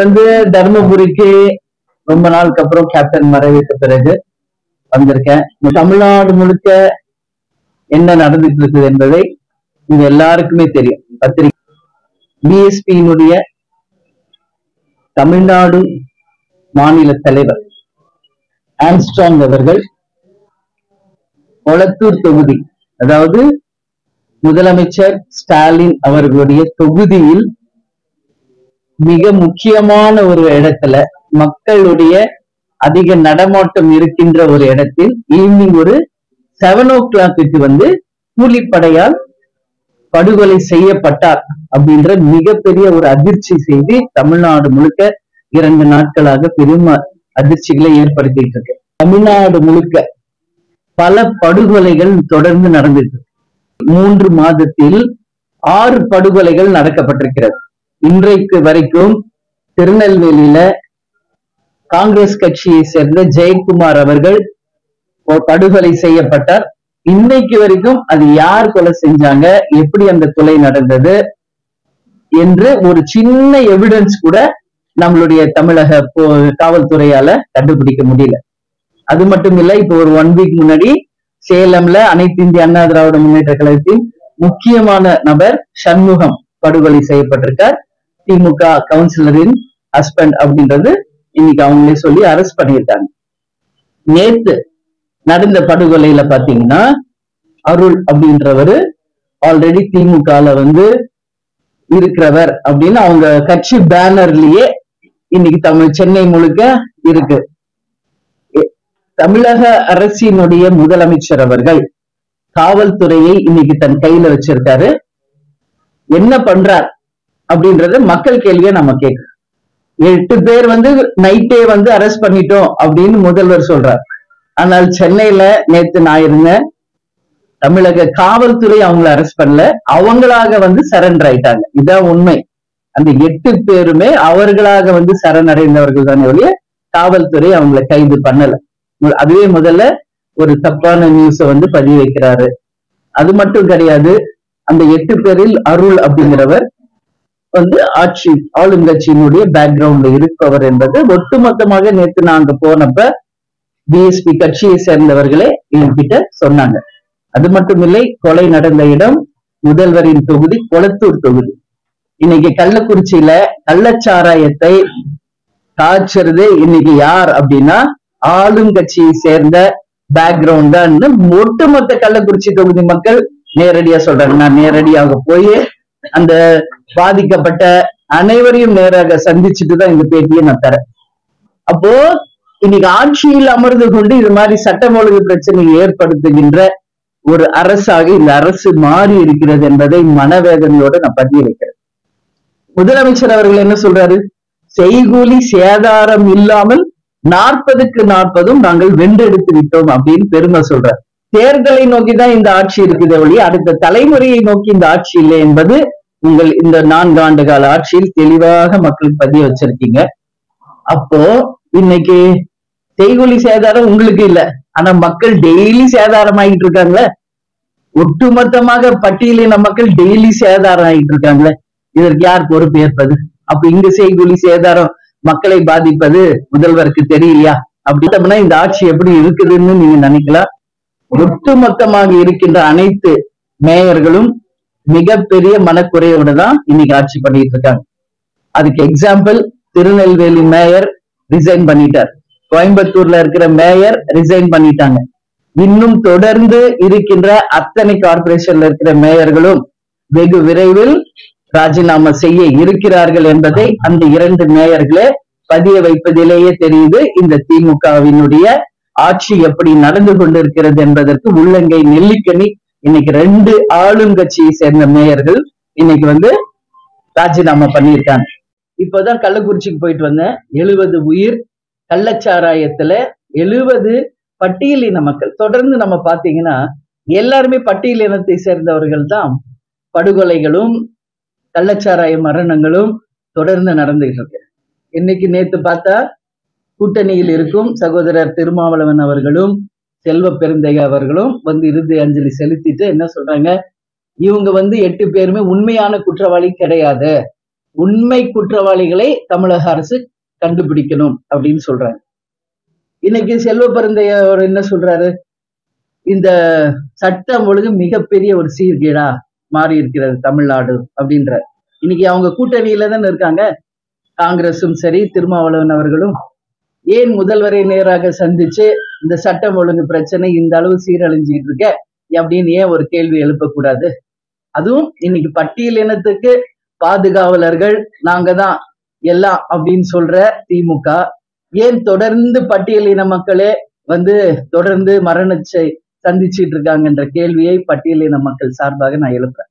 வந்து தர்மபுரிக்கு ரொம்ப நாளுக்கு அப்புறம் கேப்டன் மறைவுக்கு பிறகு வந்திருக்கேன். தமிழ்நாடு முழுக்க என்ன நடந்துட்டு இருக்குது என்பதை உங்க எல்லாருக்குமே தெரியும். பத்திரிகை பிஎஸ்பியினுடைய தமிழ்நாடு மாநில தலைவர் ஆம்ஸ்ட்ராங் அவர்கள் கொளத்தூர் தொகுதி அதாவது முதலமைச்சர் ஸ்டாலின் அவர்களுடைய தொகுதியில் மிக முக்கியமான ஒரு இடத்துல மக்களுடைய அதிக நடமாட்டம் இருக்கின்ற ஒரு இடத்தில் ஈவினிங் ஒரு செவன் ஓ கிளாக்கு வந்து கூலிப்படையால் படுகொலை செய்யப்பட்டார் அப்படின்ற மிகப்பெரிய ஒரு அதிர்ச்சி செய்தி தமிழ்நாடு முழுக்க இரண்டு நாட்களாக பெரும் அதிர்ச்சிகளை ஏற்படுத்திட்டு இருக்கு. தமிழ்நாடு முழுக்க பல படுகொலைகள் தொடர்ந்து நடந்துட்டு மூன்று மாதத்தில் ஆறு படுகொலைகள் நடக்கப்பட்டிருக்கிறது. இன்றைக்கு வரைக்கும் திருநெல்வேலியில காங்கிரஸ் கட்சியை சேர்ந்த ஜெயக்குமார் அவர்கள் படுகொலை செய்யப்பட்டார். இன்னைக்கு வரைக்கும் அது யார் கொலை செஞ்சாங்க எப்படி அந்த கொலை நடந்தது என்று ஒரு சின்ன எவிடன்ஸ் கூட நம்மளுடைய தமிழக காவல்துறையால கண்டுபிடிக்க முடியல. அது மட்டும் இல்ல இப்போ ஒரு ஒன் வீக் முன்னாடி சேலம்ல அனைத்து இந்திய அண்ணா திராவிட முன்னேற்ற கழகத்தின் முக்கியமான நபர் சண்முகம் படுகொலை செய்யப்பட்டிருக்கார். திமுக கவுன்சிலரின் ஹஸ்பண்ட் அப்படின்றது இன்னைக்கு அவங்களே சொல்லி அரெஸ்ட் பண்ணியிருக்காங்க. நேத்து நடந்த படுகொலையில பாத்தீங்கன்னா அருள் அப்படின்றவர் ஆல்ரெடி திமுகல வந்து இருக்கிறவர் அப்படின்னு அவங்க கட்சி பேனர்லயே இன்னைக்கு தமிழ் சென்னை முழுக்க இருக்கு. தமிழக அரசினுடைய முதலமைச்சர் அவர்கள் காவல்துறையை இன்னைக்கு தன் கையில வச்சிருக்காரு. என்ன பண்றார்? அப்படின்றத மக்கள் கேள்வியை நம்ம கேட்கணும் எட்டு பேர் வந்து நைட்டே வந்து அரெஸ்ட் பண்ணிட்டோம் அப்படின்னு முதல்வர் சொல்றார். ஆனால் சென்னையில நேத்து நான் இருந்தேன். தமிழக காவல்துறை அவங்கள அரெஸ்ட் பண்ணல. அவங்களாக வந்து சரண்டர் ஆயிட்டாங்க. இதான் உண்மை. அந்த எட்டு பேருமே அவர்களாக வந்து சரணடைந்தவர்கள் தானே ஒழிய காவல்துறை அவங்கள கைது பண்ணல. அதுவே முதல்ல ஒரு தப்பான நியூஸ வந்து பதிவு வைக்கிறாரு. அது மட்டும் கிடையாது. அந்த எட்டு பேரில் அருள் அப்படிங்கிறவர் வந்து ஆட்சி ஆளுங்கட்சியினுடைய பேக்ரவுண்ட்ல இருப்பவர் என்பது ஒட்டுமொத்தமாக நேற்று நாங்க அங்க போனப்ப பிஎஸ்பி கட்சியை சேர்ந்தவர்களே என்கிட்ட சொன்னாங்க. அது மட்டுமில்லை கொலை நடந்த இடம் முதல்வரின் தொகுதி கொளத்தூர் தொகுதி. இன்னைக்கு கள்ளக்குறிச்சியில கள்ளச்சாராயத்தை காய்ச்சறது இன்னைக்கு யார் அப்படின்னா ஆளுங்கட்சியை சேர்ந்த பேக்ரவுண்ட் தான் ஒட்டுமொத்த கள்ளக்குறிச்சி தொகுதி மக்கள் நேரடியா சொல்றாங்க. நான் நேரடியாக போய் அந்த பாதிக்கப்பட்ட அனைவரையும் நேராக சந்திச்சுட்டு தான் இந்த பேட்டியை நான் தரேன். அப்போ இன்னைக்கு ஆட்சியில் அமர்ந்து கொண்டு இது மாதிரி சட்டம் ஒழுங்கு பிரச்சனையை ஏற்படுத்துகின்ற ஒரு அரசாக இந்த அரசு மாறி இருக்கிறது என்பதை மனவேதனையோட நான் பதிய வைக்கிறேன் முதலமைச்சர் அவர்கள் என்ன சொல்றாரு? செய்கூலி சேதாரம் இல்லாமல் நாற்பதுக்கு நாற்பதும் நாங்கள் வென்றெடுத்து விட்டோம் அப்படின்னு பெருமை சொல்றார். தேர்தலை நோக்கி தான் இந்த ஆட்சி இருக்குது ஒழி அடுத்த தலைமுறையை நோக்கி இந்த ஆட்சி இல்லை என்பது உங்கள் இந்த நான்கு ஆண்டு கால ஆட்சியில் தெளிவாக மக்களுக்கு பதிய வச்சிருக்கீங்க. அப்போ இன்னைக்கு செய்கொலி சேதாரம் உங்களுக்கு இல்ல. ஆனா மக்கள் டெய்லி சேதாரம் ஆகிட்டு இருக்காங்களே. ஒட்டுமொத்தமாக பட்டியலின மக்கள் டெய்லி சேதாரம் ஆகிட்டு இருக்காங்களே. இதற்கு யார் பொறுப்பு ஏற்பது அப்ப இங்கு செய்கொலி சேதாரம் மக்களை பாதிப்பது முதல்வருக்கு தெரியலையா? அப்படி இந்த ஆட்சி எப்படி இருக்குதுன்னு நீங்க நினைக்கலாம். ஒட்டுமொத்தமாக இருக்கின்ற அனைத்து மேயர்களும் மிகப்பெரிய மனக்குறையோடு தான் இன்னைக்கு ஆட்சி பண்ணிட்டு இருக்காங்க அதுக்கு எக்ஸாம்பிள் திருநெல்வேலி மேயர் ரிசைன் பண்ணிட்டார். கோயம்புத்தூர்ல இருக்கிற மேயர் ரிசைன் பண்ணிட்டாங்க. இன்னும் தொடர்ந்து இருக்கின்ற அத்தனை கார்பரேஷன்ல இருக்கிற மேயர்களும் வெகு விரைவில் ராஜினாமா செய்ய இருக்கிறார்கள் என்பதை அந்த இரண்டு மேயர்களே பதிய வைப்பதிலேயே தெரியுது. இந்த திமுகவினுடைய ஆட்சி எப்படி நடந்து கொண்டிருக்கிறது என்பதற்கு உள்ளங்கை நெல்லிக்கனி இன்னைக்கு ரெண்டு ஆளுங்கட்சியை சேர்ந்த மேயர்கள் இன்னைக்கு வந்து ராஜினாமா பண்ணியிருக்காங்க. இப்போதான் கள்ளக்குறிச்சிக்கு போயிட்டு வந்தேன். எழுபது உயிர் கள்ளச்சாராயத்துல எழுபது பட்டியலின மக்கள். தொடர்ந்து நம்ம பாத்தீங்கன்னா எல்லாருமே பட்டியலினத்தை சேர்ந்தவர்கள் தான். படுகொலைகளும் கள்ளச்சாராய மரணங்களும் தொடர்ந்து நடந்துகிட்டு இருக்கு. இன்னைக்கு நேத்து பார்த்தா கூட்டணியில் இருக்கும் சகோதரர் திருமாவளவன் அவர்களும் செல்வ பெருந்தைய அவர்களும் வந்து இறுதி அஞ்சலி செலுத்திட்டு என்ன சொல்றாங்க? இவங்க வந்து எட்டு பேருமே உண்மையான குற்றவாளி கிடையாது. உண்மை குற்றவாளிகளை தமிழக அரசு கண்டுபிடிக்கணும் அப்படின்னு சொல்றாங்க. இன்னைக்கு செல்வ பெருந்தைய அவர் என்ன சொல்றாரு? இந்த சட்டம் ஒழுங்கு மிகப்பெரிய ஒரு சீர்கேடா மாறி இருக்கிறது தமிழ்நாடு அப்படின்ற இன்னைக்கு அவங்க கூட்டணியில தானே இருக்காங்க. காங்கிரஸும் சரி திருமாவளவன் அவர்களும் ஏன் முதல்வரை நேராக சந்திச்சு இந்த சட்டம் ஒழுங்கு பிரச்சனை இந்த அளவு சீரழிஞ்சிட்டு இருக்க? அப்படின்னு ஏன் ஒரு கேள்வி எழுப்பக்கூடாது? அதுவும் இன்னைக்கு பட்டியல் இனத்துக்கு பாதுகாவலர்கள் நாங்க தான் எல்லாம் அப்படின்னு சொல்ற திமுக ஏன் தொடர்ந்து பட்டியல் இன மக்களே வந்து தொடர்ந்து மரணத்தை சந்திச்சிட்டு இருக்காங்கன்ற கேள்வியை பட்டியல் இன மக்கள் சார்பாக நான் எழுப்புறேன்.